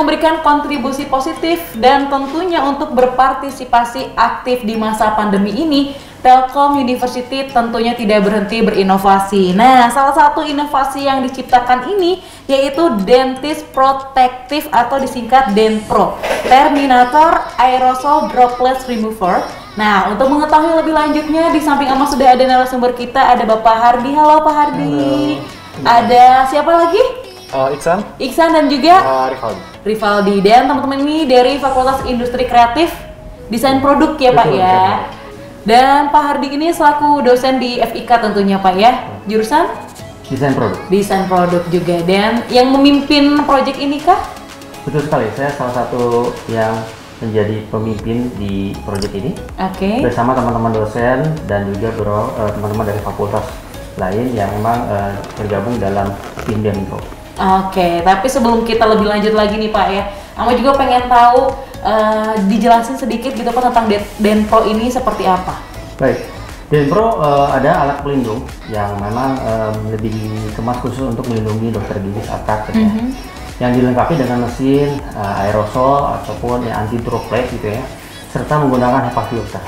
memberikan kontribusi positif dan tentunya untuk berpartisipasi aktif di masa pandemi ini, Telkom University tentunya tidak berhenti berinovasi. Nah, salah satu inovasi yang diciptakan ini yaitu Dentist Protective atau disingkat Denpro, Terminator Aerosol Droplets Remover. Nah, untuk mengetahui lebih lanjutnya di samping Ama sudah ada narasumber kita, ada Bapak Hardi. Halo Pak Hardi. Ada siapa lagi? Uh, Iksan, Iksan dan juga uh, Rivaldi. Rivaldi dan teman-teman ini dari Fakultas Industri Kreatif Desain Produk ya Pak ya. Dan Pak Hardi ini selaku dosen di FIK tentunya Pak ya. Jurusan desain produk. Desain Produk juga dan yang memimpin proyek ini kah? Betul sekali, saya salah satu yang menjadi pemimpin di proyek ini Oke. bersama teman-teman dosen dan juga bro, eh, teman-teman dari fakultas lain yang memang eh, tergabung dalam tim Denpro. Oke, tapi sebelum kita lebih lanjut lagi nih Pak ya, Ama juga pengen tahu eh, dijelasin sedikit gitu Pak tentang Den- Denpro ini seperti apa? Baik, Denpro eh, ada alat pelindung yang memang eh, lebih dikemas khusus untuk melindungi dokter gigi saat praktek ya. yang dilengkapi dengan mesin eh, aerosol ataupun yang anti droplet gitu ya, serta menggunakan HEPA filter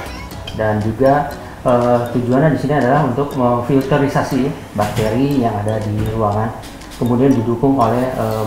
dan juga eh, tujuannya di sini adalah untuk memfilterisasi bakteri yang ada di ruangan, kemudian didukung oleh eh,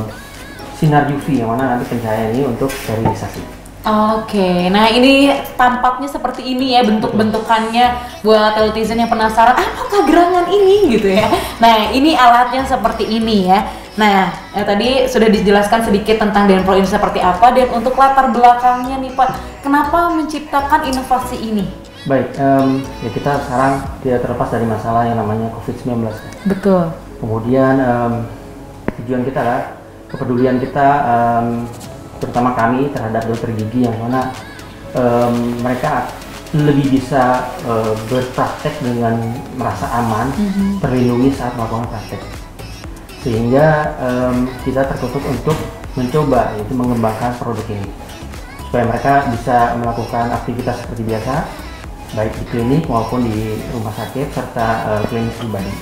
sinar UV yang mana nanti pencahayaan ini untuk sterilisasi. Oke, nah ini tampaknya seperti ini ya bentuk-bentukannya buat netizen yang penasaran apakah gerangan ini gitu ya. Nah ini alatnya seperti ini ya. Nah eh, tadi sudah dijelaskan sedikit tentang Denpro ini seperti apa dan untuk latar belakangnya nih Pak, kenapa menciptakan inovasi ini? Baik, em, ya kita sekarang tidak terlepas dari masalah yang namanya COVID-19. ya. Betul. Kemudian em, tujuan kita lah, kepedulian kita, em, terutama kami terhadap dokter gigi yang mana em, mereka lebih bisa eh, berpraktek dengan merasa aman, terlindungi saat melakukan praktek. Sehingga em, kita tertutup untuk mencoba, yaitu mengembangkan produk ini. Supaya mereka bisa melakukan aktivitas seperti biasa baik di klinik maupun di rumah sakit serta eh, klinik pribadi.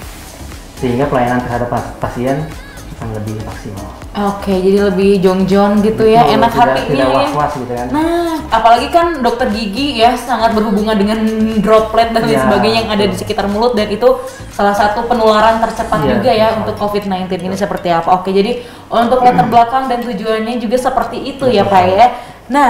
Sehingga pelayanan terhadap pas- pasien akan lebih maksimal. Oke, jadi lebih jongjon gitu ya, Betul, enak tidak, hatinya tidak ya. was-was gitu kan. Nah, apalagi kan dokter gigi ya sangat berhubungan dengan droplet dan lain Ya, sebagainya yang ada di betul. sekitar mulut dan itu salah satu penularan tercepat Iya, juga ya betul. untuk COVID-19 ini seperti apa. Oke, jadi untuk latar belakang dan tujuannya juga seperti itu ya Pak ya. Nah,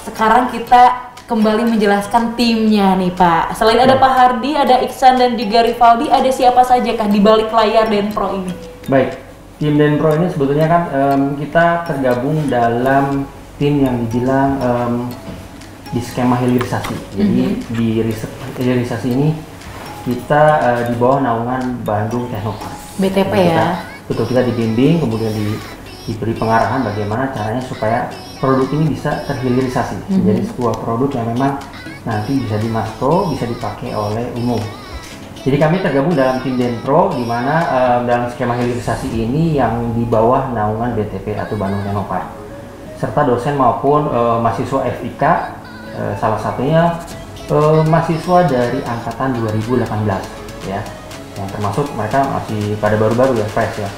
sekarang kita kembali menjelaskan timnya nih Pak. Selain ada Ya. Pak Hardi, ada Iksan dan juga Rivaldi, ada siapa saja kah di balik layar Denpro ini? Baik, tim Denpro ini sebetulnya kan em, kita tergabung dalam tim yang dibilang em, di skema hilirisasi. Jadi di riset hilirisasi ini kita eh, di bawah naungan Bandung Teknopark. BTP kita- ya. betul kita dibimbing kemudian di- diberi pengarahan bagaimana caranya supaya produk ini bisa terhilirisasi menjadi sebuah produk yang memang nanti bisa dimakro bisa dipakai oleh umum jadi kami tergabung dalam tim Denpro di mana eh, dalam skema hilirisasi ini yang di bawah naungan BTP atau Bandung Teknopark serta dosen maupun eh, mahasiswa FIK eh, salah satunya eh, mahasiswa dari angkatan 2018 ya. Yang termasuk mereka masih pada baru-baru ya fresh ya.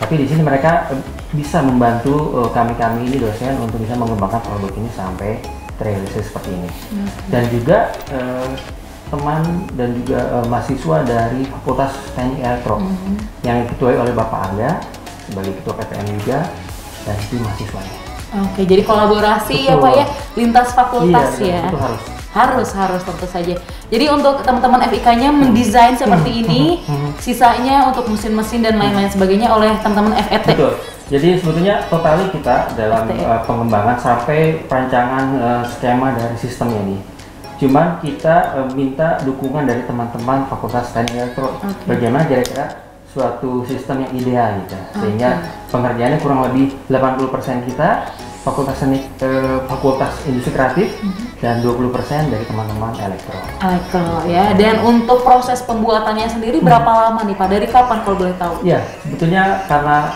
Tapi di sini mereka bisa membantu kami-kami ini dosen untuk bisa mengembangkan produk ini sampai terrealisasi seperti ini. Dan juga eh, teman dan juga eh, mahasiswa dari Fakultas Teknik Elektro yang diketuai oleh Bapak Angga sebagai ketua PTN juga dan itu mahasiswanya Oke, jadi kolaborasi ya Betul. Pak ya lintas fakultas Iya, ya. itu harus. Harus harus tentu saja. Jadi untuk teman-teman FIK-nya mendesain seperti ini, sisanya untuk mesin-mesin dan lain-lain sebagainya oleh teman-teman FET. Betul. Jadi sebetulnya totalnya kita dalam uh, pengembangan sampai perancangan uh, skema dari sistemnya ini. Cuman kita uh, minta dukungan dari teman-teman Fakultas Teknik Elektro. Oke. Bagaimana kira-kira suatu sistem yang ideal gitu. Sehingga pengerjaannya kurang lebih 80% kita Fakultas Teknik eh, Fakultas Industri Kreatif dan 20% dari teman-teman elektro. Elektro ya. Dan untuk proses pembuatannya sendiri berapa lama nih Pak? Dari kapan kalau boleh tahu? Ya, sebetulnya karena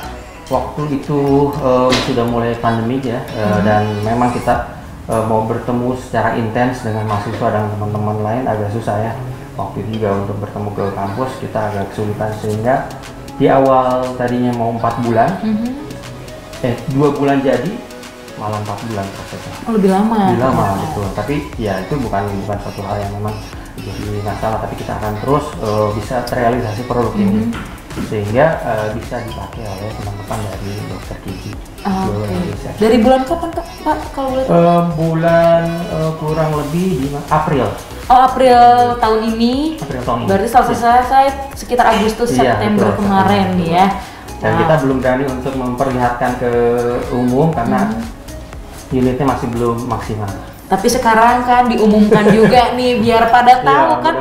waktu itu eh, sudah mulai pandemi ya, eh, dan memang kita eh, mau bertemu secara intens dengan mahasiswa dan teman-teman lain agak susah ya. Waktu itu juga untuk bertemu ke kampus kita agak kesulitan sehingga di awal tadinya mau empat bulan, eh dua bulan jadi malah empat bulan prosesnya Oh, lebih lama. lebih lama ternyata. betul tapi ya itu bukan bukan suatu hal yang memang jadi masalah tapi kita akan terus eh, bisa terrealisasi produk ini Mhm. Sehingga eh, bisa dipakai oleh teman-teman dari dokter gigi Ah. Indonesia. Dari bulan kapan Kak? Pak kalau boleh tahu? Eh, bulan eh, kurang lebih di April Oh, April tahun ini. April tahun ini Berarti selesai selesai sekitar Agustus Iya, September betul, kemarin nih ya. dan Wow. kita belum berani untuk memperlihatkan ke umum karena Hmm. unitnya masih belum maksimal Tapi sekarang kan diumumkan juga nih biar pada Iya, tahu kan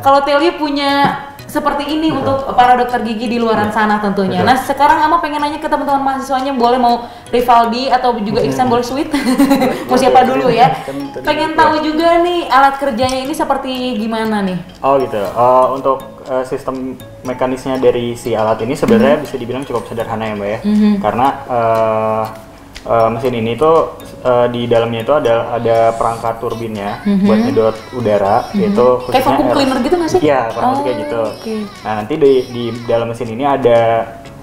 kalau Telly punya seperti ini Betul. untuk para dokter gigi di luaran Iya, sana tentunya. betul. Nah, sekarang Ama pengen nanya ke teman-teman mahasiswanya boleh mau Rivaldi atau juga Hmm. Iksan boleh sweet? mau siapa dulu ya? Kan Pengen tahu juga nih alat kerjanya ini seperti gimana nih? Oh gitu. Eh, untuk eh, sistem mekanisnya dari si alat ini sebenarnya bisa dibilang cukup sederhana ya mbak ya. Mhm. Karena eh, eh, mesin ini tuh eh, di dalamnya itu ada ada perangkat turbinnya buat nyedot udara Mhm. yaitu Kayak vacuum cleaner gitu nggak sih? Iya kurang lebih Oh, kayak gitu. oke. Nah nanti di di dalam mesin ini ada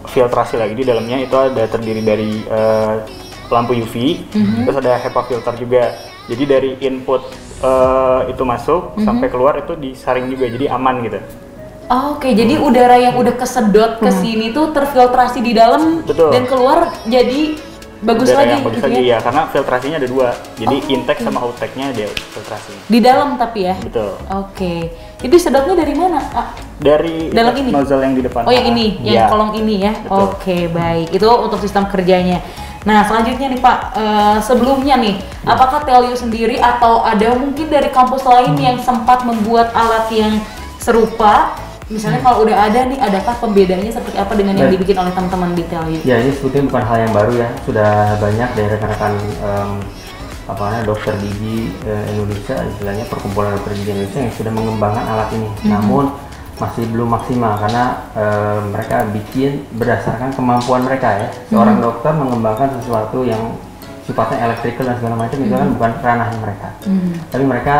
filtrasi lagi di dalamnya itu ada terdiri dari eh, lampu UV, Mhm. terus ada HEPA filter juga. Jadi dari input eh, itu masuk Mhm. sampai keluar itu disaring juga, jadi aman gitu. Oh, Oke, jadi udara yang udah kesedot ke sini tuh terfiltrasi di dalam Hmm. Betul. dan keluar jadi bagus Udara lagi yang bagus gitu lagi ya. ya, karena filtrasinya ada dua. Jadi Oh, intake oke. sama outtake-nya ada filtrasi. Di dalam tapi ya. Betul. Oke. Itu sedotnya dari mana? Ah, Dari Dalam ini? nozzle yang di depan. Oh yang ini, yang Iya. kolong ini ya. Oke baik, itu untuk sistem kerjanya. Nah selanjutnya nih Pak, eh, sebelumnya nih, Ya. apakah Telio sendiri atau ada mungkin dari kampus lain Hmm. yang sempat membuat alat yang serupa? Misalnya Hmm. kalau udah ada nih, adakah pembedanya seperti apa dengan yang dibikin oleh teman-teman di Telio? Ya ini sebetulnya bukan hal yang baru ya, sudah banyak dari rekan-rekan em, apa namanya dokter gigi eh, Indonesia, istilahnya perkumpulan dokter gigi Indonesia yang sudah mengembangkan alat ini. Namun masih belum maksimal karena eh, mereka bikin berdasarkan kemampuan mereka ya. Seorang dokter mengembangkan sesuatu yang sifatnya elektrikal dan segala macam itu kan bukan ranahnya mereka. Hmm. Tapi mereka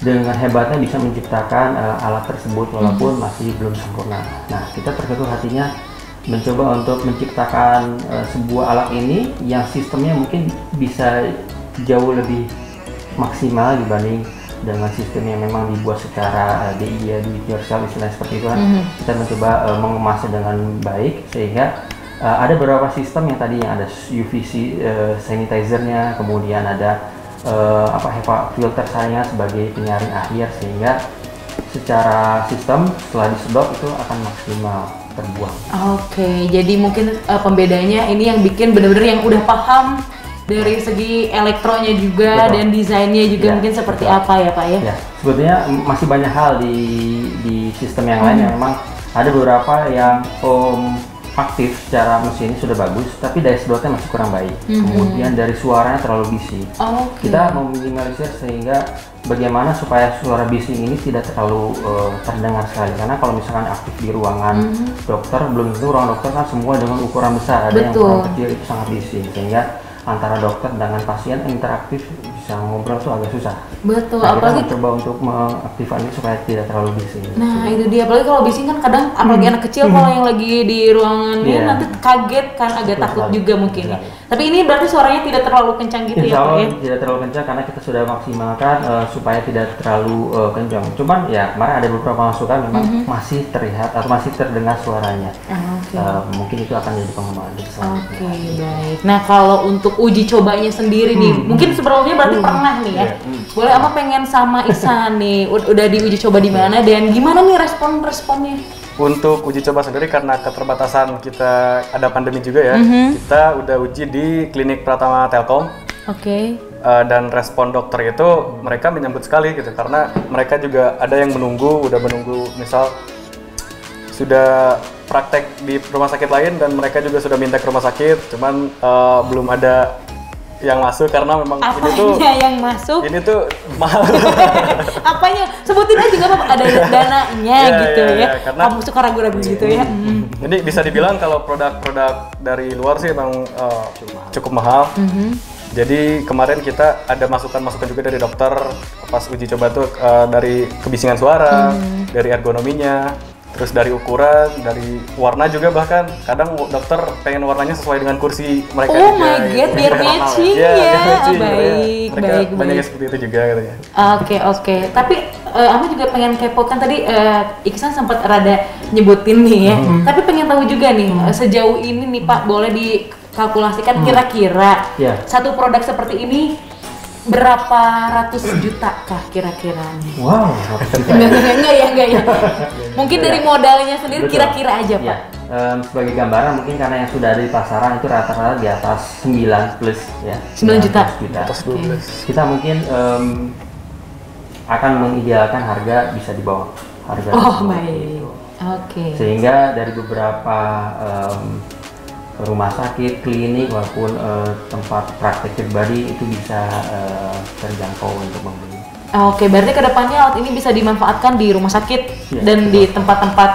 dengan hebatnya bisa menciptakan eh, alat tersebut walaupun masih belum sempurna. Nah, kita terketuk hatinya mencoba untuk menciptakan eh, sebuah alat ini yang sistemnya mungkin bisa jauh lebih maksimal dibanding dengan sistem yang memang dibuat secara eh, DIY ya, do it yourself istilahnya seperti itu kan. Mhm. Kita mencoba eh, mengemasnya dengan baik sehingga eh, ada beberapa sistem yang tadi yang ada UVC eh, sanitizernya, kemudian ada eh, apa HEPA filter saya sebagai penyaring akhir sehingga secara sistem setelah disedot itu akan maksimal terbuang. Oke, jadi mungkin eh, pembedanya ini yang bikin bener-bener yang udah paham dari segi elektronya juga Betul. dan desainnya juga Ya, mungkin seperti betul. apa ya Pak ya? Ya, sebetulnya masih banyak hal di di sistem yang lain yang memang ada beberapa yang om, aktif secara mesin sudah bagus, tapi dari sedotnya masih kurang baik. Kemudian dari suaranya terlalu bising. Oke. Kita meminimalisir sehingga bagaimana supaya suara bising ini tidak terlalu eh, terdengar sekali karena kalau misalkan aktif di ruangan dokter belum tentu ruang dokter kan semua dengan ukuran besar ada yang Betul. ukuran kecil itu sangat bising sehingga antara dokter dengan pasien interaktif bisa ngobrol tuh agak susah. Betul, Nah, kita apalagi mencoba untuk mengaktifkannya supaya tidak terlalu bising. Nah itu dia, apalagi kalau bising kan kadang apalagi anak kecil kalau yang lagi di ruangannya Hmm. Iya. nanti kaget kan agak Betul takut sekali. juga mungkin ya. Tapi ini berarti suaranya tidak terlalu kencang gitu Insya ya Pak Allah ya? tidak terlalu kencang karena kita sudah maksimalkan eh, supaya tidak terlalu eh, kencang. Cuman ya kemarin ada beberapa masukan memang Mhm. masih terlihat atau masih terdengar suaranya. Ah, Oke. Eh, mungkin itu akan jadi pengembangan Oke selanjutnya. baik. Nah kalau untuk uji cobanya sendiri nih, Hmm. mungkin sebelumnya berarti pernah nih ya. Iya, hmm. Boleh apa pengen sama Ihsan nih, ud- udah diuji coba di mana dan gimana nih respon-responnya? Untuk uji coba sendiri karena keterbatasan kita ada pandemi juga ya, Mhm. kita udah uji di klinik Pratama Telkom Oke. uh, dan respon dokter itu mereka menyambut sekali gitu karena mereka juga ada yang menunggu, udah menunggu misal sudah praktek di rumah sakit lain dan mereka juga sudah minta ke rumah sakit, cuman uh, belum ada yang masuk karena memang ini tuh Apanya yang masuk? ini tuh mahal. Apanya? Sebutin aja nggak apa-apa. Ada dananya Iya, gitu iya, ya. iya, karena- Kamu suka ragu-ragu gitu ya? Hmm. Ini bisa dibilang kalau produk-produk dari luar sih emang uh, cukup mahal. Mhm. Jadi kemarin kita ada masukan-masukan juga dari dokter pas uji coba tuh uh, dari kebisingan suara, Hmm. dari ergonominya, terus dari ukuran dari warna juga bahkan kadang dokter pengen warnanya sesuai dengan kursi mereka Oh juga, my gitu. god, biar matching ya. biar matching, Baik, makanya mereka baik, banyak yang baik. seperti itu juga katanya Oke oke, tapi eh, aku juga pengen kepo kan tadi eh, Iksan sempat rada nyebutin nih ya. Hmm. Tapi pengen tahu juga nih eh, sejauh ini nih Pak boleh dikalkulasikan Hmm. kira-kira Iya. satu produk seperti ini berapa ratus juta kah kira-kira? Wow, ratus juta Enggak ya. enggak enggak ya enggak ya. Mungkin dari modalnya sendiri kira-kira aja Ya, Pak. em, sebagai gambaran mungkin karena yang sudah ada di pasaran itu rata-rata di atas 9 plus ya. 9 juta. 9 juta. atas 12 Kita mungkin em, akan mengidealkan harga bisa di bawah harga Oh baik. gitu. Oke. Sehingga dari beberapa em, rumah sakit, klinik maupun eh, tempat praktek pribadi itu bisa eh, terjangkau untuk membeli. Oke, berarti ke depannya alat ini bisa dimanfaatkan di rumah sakit Iya, dan betul. di tempat-tempat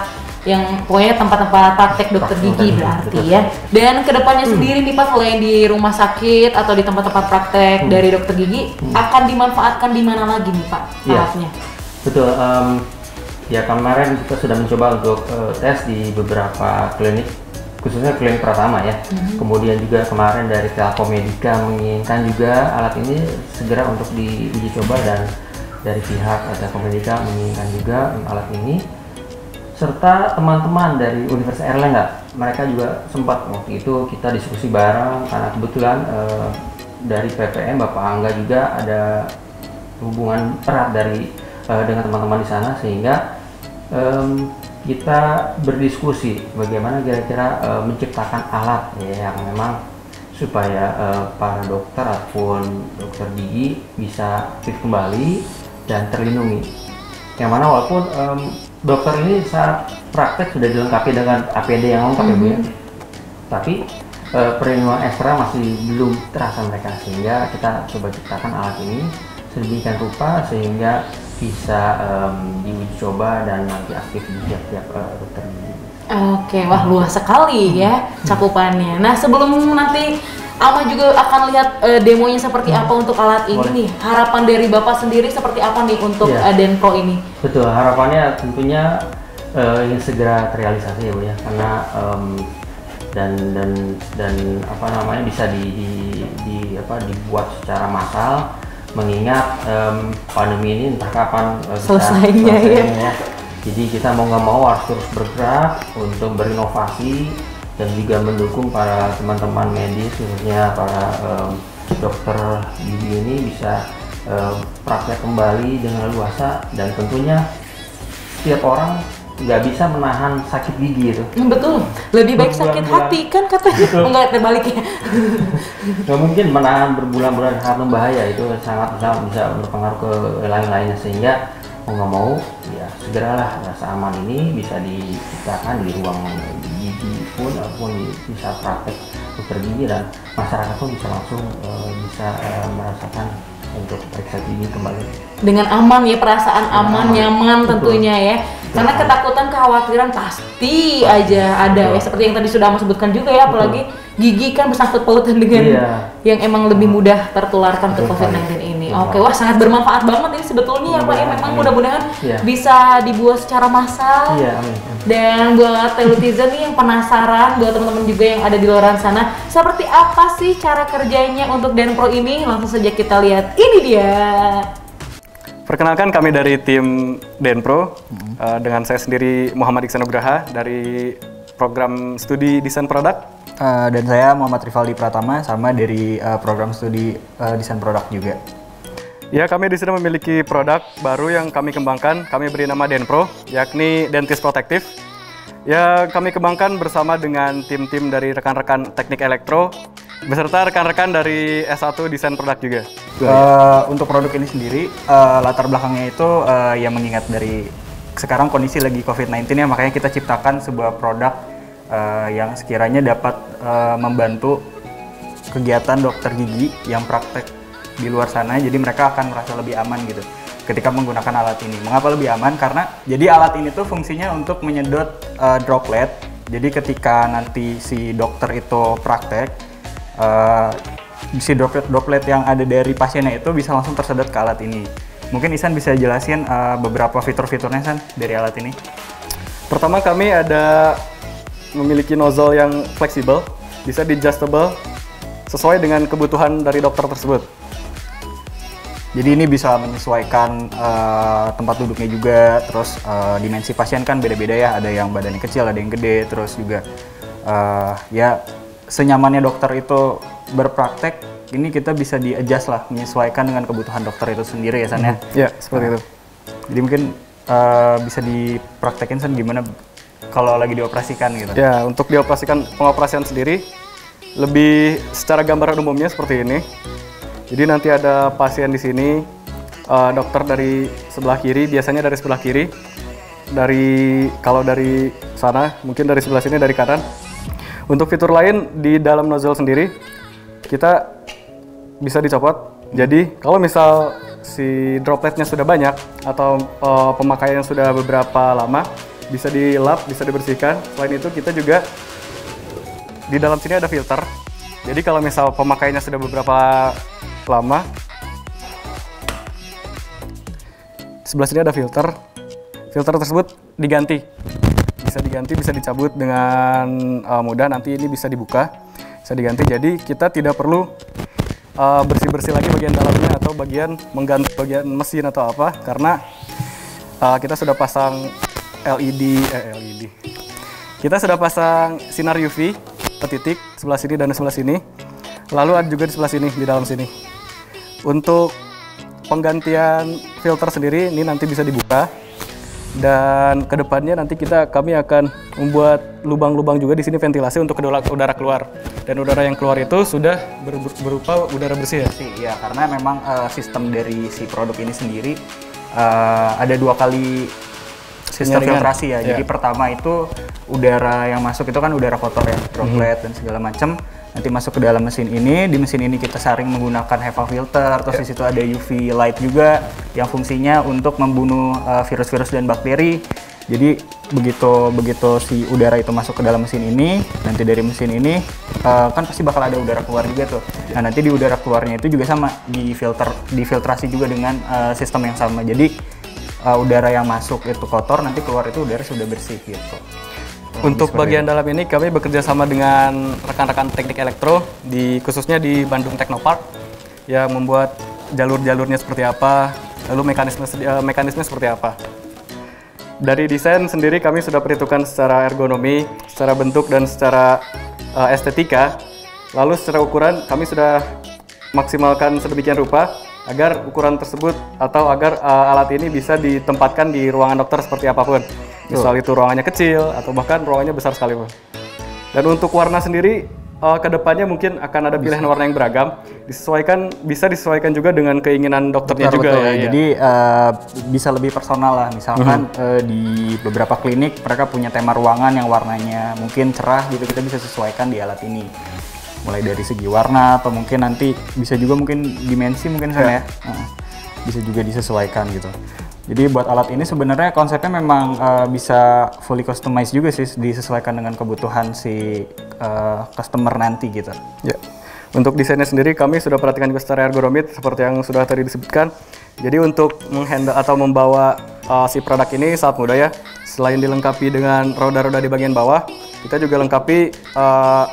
yang pokoknya tempat-tempat praktek dokter gigi berarti betul. ya. Dan ke depannya sendiri nih Pak, selain di rumah sakit atau di tempat-tempat praktek Hmm. dari dokter gigi, akan dimanfaatkan di mana lagi nih Pak Iya. alatnya? Betul. em, ya kemarin kita sudah mencoba untuk eh, tes di beberapa klinik, khususnya klinik pertama ya. Kemudian juga kemarin dari Telkom Medica menginginkan juga alat ini segera untuk diuji coba dan dari pihak eh, Telkom Medica menginginkan juga alat ini. Serta teman-teman dari Universitas Erlangga mereka juga sempat waktu itu kita diskusi bareng karena kebetulan eh, dari PPM Bapak Angga juga ada hubungan erat dari eh, dengan teman-teman di sana sehingga em, kita berdiskusi bagaimana kira-kira eh, menciptakan alat ya, yang memang supaya eh, para dokter ataupun dokter gigi bisa fit kembali dan terlindungi yang mana walaupun em, dokter ini saat praktek sudah dilengkapi dengan APD yang lengkap ya Bu ya. Tapi eh, perlindungan ekstra masih belum terasa mereka sehingga kita coba ciptakan alat ini sedemikian rupa sehingga bisa em, diuji coba dan nanti aktif di tiap-tiap dokter gigi. Oke, wah luas sekali ya cakupannya. Nah sebelum nanti Ama juga akan lihat eh, demonya seperti apa untuk alat ini Boleh. nih. Harapan dari Bapak sendiri seperti apa nih untuk Iya. eh, Denpro ini? Betul, harapannya tentunya eh, ingin segera terrealisasi ya Bu ya, karena em, dan dan dan apa namanya bisa di, di, di- apa dibuat secara massal mengingat em, pandemi ini entah kapan bisa Selesainya, ya. Jadi kita mau nggak mau harus terus bergerak untuk berinovasi dan juga mendukung para teman-teman medis khususnya para em, dokter gigi ini bisa em, praktek kembali dengan luasa dan tentunya setiap orang nggak bisa menahan sakit gigi itu Hmm, Betul, lebih baik sakit hati kan katanya. Betul. Enggak terbalik ya. nggak mungkin menahan berbulan-bulan sangat membahaya itu sangat bisa bisa berpengaruh ke lain-lainnya sehingga mau nggak mau ya segeralah rasa aman ini bisa diciptakan di ruang gigi pun ataupun di, saat praktek dokter gigi dan masyarakat pun bisa langsung eh, bisa eh, merasakan untuk periksa gigi kembali. Dengan aman ya, perasaan aman, aman. nyaman Betul. tentunya ya. Karena ketakutan, kekhawatiran pasti aja ada ya. Seperti yang tadi sudah Mas sebutkan juga ya, apalagi gigi kan bersangkut pautan dengan Iya. yang emang lebih mudah tertularkan ke Betul COVID-19 sekali. ini. Oke, wah sangat bermanfaat banget ini sebetulnya ya Pak ya. Mudah-mudahan, Memang mudah-mudahan Iya. bisa dibuat secara massal. Iya, amin. Dan buat telutizen nih yang penasaran, buat teman-teman juga yang ada di luar sana, seperti apa sih cara kerjanya untuk Denpro ini? Langsung saja kita lihat. Ini dia. Perkenalkan kami dari tim Denpro eh, dengan saya sendiri Muhammad Iksan Nugraha dari program studi desain produk. Eh, dan saya Muhammad Rivaldi Pratama sama dari eh, program studi eh, desain produk juga. Ya, kami di sini memiliki produk baru yang kami kembangkan. Kami beri nama Denpro, yakni Dentist Protective. Ya, kami kembangkan bersama dengan tim-tim dari rekan-rekan teknik elektro, beserta rekan-rekan dari S1 desain produk juga. Eh, untuk produk ini sendiri eh, latar belakangnya itu eh, yang mengingat dari sekarang kondisi lagi COVID-19 ya makanya kita ciptakan sebuah produk eh, yang sekiranya dapat eh, membantu kegiatan dokter gigi yang praktek di luar sana jadi mereka akan merasa lebih aman gitu ketika menggunakan alat ini. Mengapa lebih aman? Karena jadi alat ini tuh fungsinya untuk menyedot eh, droplet. Jadi ketika nanti si dokter itu praktek eh, si droplet droplet yang ada dari pasiennya itu bisa langsung tersedot ke alat ini. Mungkin Isan bisa jelasin eh, beberapa fitur-fiturnya San dari alat ini. Pertama kami ada memiliki nozzle yang fleksibel, bisa di adjustable sesuai dengan kebutuhan dari dokter tersebut. Jadi ini bisa menyesuaikan eh, tempat duduknya juga, terus eh, dimensi pasien kan beda-beda ya. Ada yang badannya kecil, ada yang gede, terus juga eh, ya senyamannya dokter itu berpraktek. Ini kita bisa di adjust lah, menyesuaikan dengan kebutuhan dokter itu sendiri ya San ya. Ya, seperti itu. Jadi mungkin eh, bisa dipraktekin San gimana kalau lagi dioperasikan gitu. Ya, untuk dioperasikan pengoperasian sendiri lebih secara gambaran umumnya seperti ini. Jadi nanti ada pasien di sini, eh, dokter dari sebelah kiri, biasanya dari sebelah kiri. Dari kalau dari sana, mungkin dari sebelah sini dari kanan. Untuk fitur lain di dalam nozzle sendiri, kita bisa dicopot. Jadi kalau misal si dropletnya sudah banyak atau eh, pemakaian sudah beberapa lama, bisa dilap, bisa dibersihkan. Selain itu kita juga di dalam sini ada filter. Jadi kalau misal pemakaiannya sudah beberapa lama, sebelah sini ada filter. Filter tersebut diganti, bisa diganti, bisa dicabut dengan uh, mudah. Nanti ini bisa dibuka, bisa diganti. Jadi kita tidak perlu uh, bersih-bersih lagi bagian dalamnya atau bagian mengganti bagian mesin atau apa, karena uh, kita sudah pasang LED, eh, LED. Kita sudah pasang sinar UV titik sebelah sini dan sebelah sini. Lalu ada juga di sebelah sini, di dalam sini. Untuk penggantian filter sendiri ini nanti bisa dibuka dan ke depannya nanti kita kami akan membuat lubang-lubang juga di sini ventilasi untuk udara, udara keluar dan udara yang keluar itu sudah ber- berupa udara bersih ya. sih ya karena memang eh, sistem dari si produk ini sendiri eh, ada dua kali sistem filtrasi ya. Jadi Iya. pertama itu udara yang masuk itu kan udara kotor ya, droplet dan segala macam. Nanti masuk ke dalam mesin ini, di mesin ini kita saring menggunakan HEPA filter, terus di situ ada UV light juga yang fungsinya untuk membunuh eh, virus-virus dan bakteri. Jadi begitu begitu si udara itu masuk ke dalam mesin ini, nanti dari mesin ini eh, kan pasti bakal ada udara keluar juga tuh. Nah nanti di udara keluarnya itu juga sama difilter difiltrasi juga dengan eh, sistem yang sama. Jadi eh, udara yang masuk itu kotor, nanti keluar itu udara sudah bersih gitu. Untuk bagian dalam ini kami bekerja sama dengan rekan-rekan teknik elektro di khususnya di Bandung Technopark yang membuat jalur-jalurnya seperti apa, lalu mekanisme eh, mekanisme seperti apa. Dari desain sendiri kami sudah perhitungkan secara ergonomi, secara bentuk dan secara eh, estetika. Lalu secara ukuran kami sudah maksimalkan sedemikian rupa agar ukuran tersebut atau agar eh, alat ini bisa ditempatkan di ruangan dokter seperti apa pun. Misal itu ruangannya kecil atau bahkan ruangannya besar sekalipun. Dan untuk warna sendiri eh, ke depannya mungkin akan ada pilihan warna yang beragam, disesuaikan bisa disesuaikan juga dengan keinginan dokternya Betul, juga betul. ya. Jadi eh, bisa lebih personal lah. Misalkan eh, di beberapa klinik mereka punya tema ruangan yang warnanya mungkin cerah gitu kita bisa sesuaikan di alat ini. Mulai dari segi warna atau mungkin nanti bisa juga mungkin dimensi mungkin sana ya. Heeh. Bisa juga disesuaikan gitu. Jadi buat alat ini sebenarnya konsepnya memang eh, bisa fully customized juga sih disesuaikan dengan kebutuhan si eh, customer nanti gitu. Ya. Untuk desainnya sendiri kami sudah perhatikan juga secara ergonomi seperti yang sudah tadi disebutkan. Jadi untuk menghandle atau membawa uh, si produk ini sangat mudah ya. Selain dilengkapi dengan roda-roda di bagian bawah, kita juga lengkapi uh,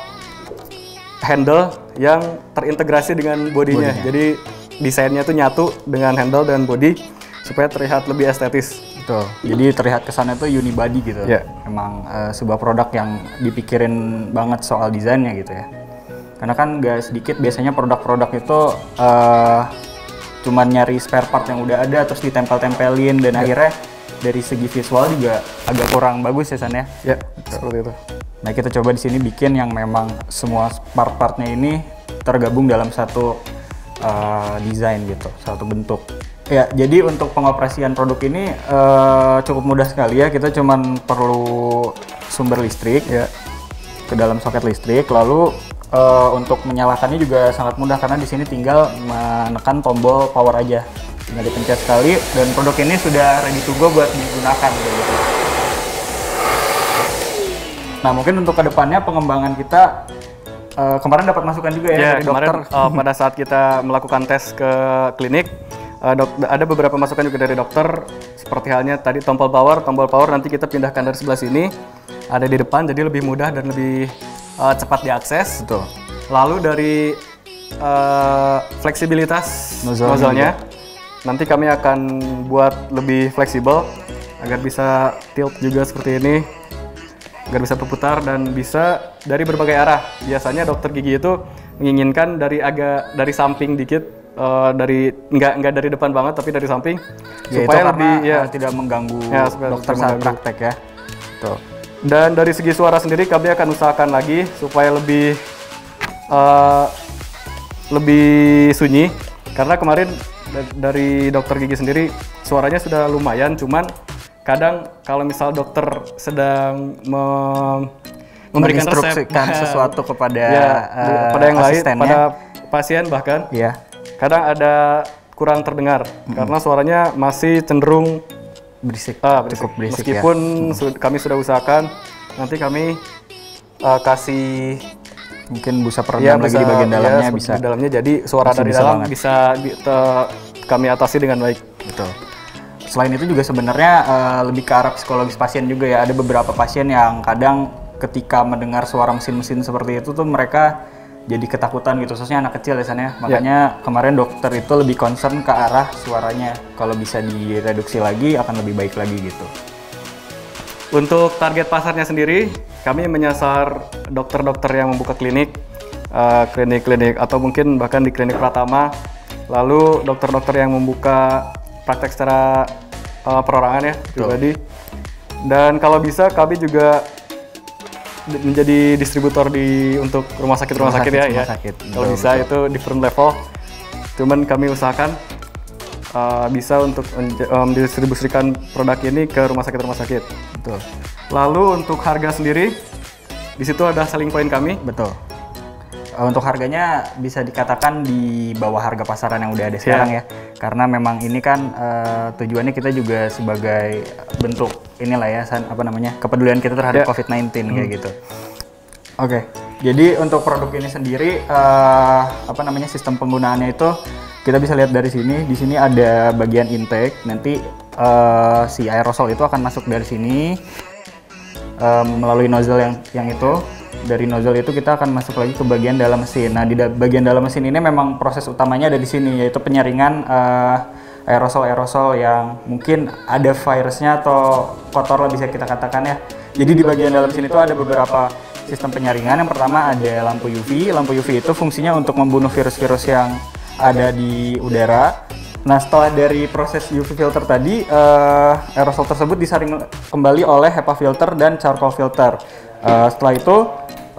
handle yang terintegrasi dengan bodinya. Jadi desainnya tuh nyatu dengan handle dan body supaya terlihat lebih estetis. Betul. Jadi terlihat kesannya tuh unibody gitu. Iya. Emang eh, sebuah produk yang dipikirin banget soal desainnya gitu ya. Karena kan gak sedikit biasanya produk-produk itu eh cuman nyari spare part yang udah ada terus ditempel-tempelin dan akhirnya dari segi visual juga agak kurang bagus ya San ya. Ya, seperti itu. Nah kita coba di sini bikin yang memang semua part-partnya ini tergabung dalam satu uh, desain gitu, satu bentuk. Ya, jadi untuk pengoperasian produk ini uh, cukup mudah sekali ya. Kita cuman perlu sumber listrik ya ke dalam soket listrik. Lalu uh, untuk menyalakannya juga sangat mudah karena di sini tinggal menekan tombol power aja. Tinggal dipencet sekali dan produk ini sudah ready to go buat digunakan gitu. Nah mungkin untuk ke depannya pengembangan kita eh, kemarin dapat masukan juga ya, Ya, dari kemarin dokter. uh, pada saat kita melakukan tes ke klinik, Eh, dok- ada beberapa masukan juga dari dokter seperti halnya tadi tombol power, tombol power nanti kita pindahkan dari sebelah sini ada di depan jadi lebih mudah dan lebih eh, cepat diakses. Betul. Lalu dari eh, fleksibilitas Nozzle-nya nozzle-nya nanti kami akan buat lebih fleksibel agar bisa tilt juga seperti ini agar bisa berputar dan bisa dari berbagai arah. Biasanya dokter gigi itu menginginkan dari agak dari samping dikit, eh, dari nggak nggak dari depan banget tapi dari samping Ya, supaya itu lebih ya. eh, tidak mengganggu Ya, dokter saat mengganggu. praktek ya. Tuh. Dan dari segi suara sendiri kami akan usahakan lagi supaya lebih eh, lebih sunyi karena kemarin da- dari dokter gigi sendiri suaranya sudah lumayan cuman kadang kalau misal dokter sedang mem- memberikan resep sesuatu kepada ya, eh, pada yang lain pada pasien bahkan Iya. kadang ada kurang terdengar karena suaranya masih cenderung Berisik. Ah, berisik. Cukup berisik ya. Meskipun su- kami sudah usahakan, nanti kami uh, kasih Mungkin busa ya, peredam lagi di bagian ya, dalamnya seperti bisa. di dalamnya jadi suara dari bisa dalam banget. bisa di- te- kami atasi dengan baik. Selain itu juga sebenarnya eh, lebih ke arah psikologis pasien juga ya. Ada beberapa pasien yang kadang ketika mendengar suara mesin-mesin seperti itu tuh mereka jadi ketakutan gitu. Khususnya anak kecil ya San ya. Makanya kemarin dokter itu lebih concern ke arah suaranya. Kalau bisa direduksi lagi akan lebih baik lagi gitu. Untuk target pasarnya sendiri, kami menyasar dokter-dokter yang membuka klinik, uh, klinik-klinik atau mungkin bahkan di klinik Pratama, lalu dokter-dokter yang membuka praktek secara uh, perorangan ya pribadi. Dan kalau bisa kami juga di- menjadi distributor di untuk rumah sakit rumah Rumah sakit, sakit, ya, rumah ya. sakit. Kalau Betul, bisa itu different level. Cuman kami usahakan uh, bisa untuk menj- um, mendistribusikan produk ini ke rumah sakit rumah sakit. Betul. Lalu untuk harga sendiri, di situ ada selling point kami. Betul. Eh, Untuk harganya bisa dikatakan di bawah harga pasaran yang udah ada sekarang ya. Karena memang ini kan eh, tujuannya kita juga sebagai bentuk inilah ya San, apa namanya? kepedulian kita terhadap Ya. COVID-19 kayak gitu. Oke. Jadi untuk produk ini sendiri eh, apa namanya sistem penggunaannya itu kita bisa lihat dari sini. Di sini ada bagian intake. Nanti eh, si aerosol itu akan masuk dari sini em, melalui nozzle yang yang itu dari nozzle itu kita akan masuk lagi ke bagian dalam mesin. Nah di da- bagian dalam mesin ini memang proses utamanya ada di sini yaitu penyaringan eh, aerosol-aerosol yang mungkin ada virusnya atau kotor lah bisa kita katakan ya. Jadi di bagian dalam sini itu ada beberapa sistem penyaringan. Yang pertama ada lampu UV. Lampu UV itu fungsinya untuk membunuh virus-virus yang ada di udara. Nah, setelah dari proses UV filter tadi, eh, aerosol tersebut disaring kembali oleh HEPA filter dan charcoal filter. Eh, setelah itu,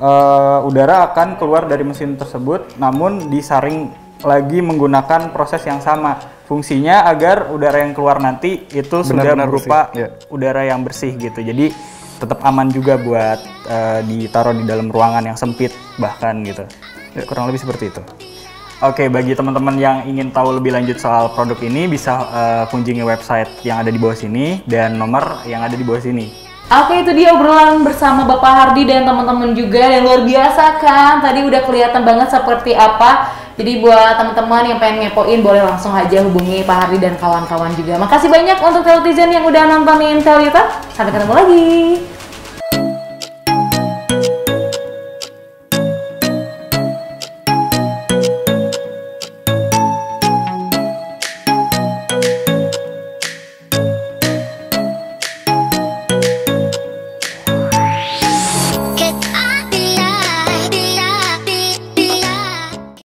eh, udara akan keluar dari mesin tersebut, namun disaring lagi menggunakan proses yang sama. Fungsinya agar udara yang keluar nanti itu sudah Benar-benar berupa bersih, ya. udara yang bersih gitu. Jadi tetap aman juga buat eh, ditaruh di dalam ruangan yang sempit bahkan gitu. Kurang lebih seperti itu. Oke, bagi teman-teman yang ingin tahu lebih lanjut soal produk ini bisa eh, kunjungi website yang ada di bawah sini dan nomor yang ada di bawah sini. Oke itu dia obrolan bersama Bapak Hardi dan teman-teman juga yang luar biasa kan? Tadi udah kelihatan banget seperti apa. Jadi buat teman-teman yang pengen ngepoin boleh langsung aja hubungi Pak Hardi dan kawan-kawan juga. Makasih banyak untuk Teletizen yang udah nontonin Telita Sampai ketemu lagi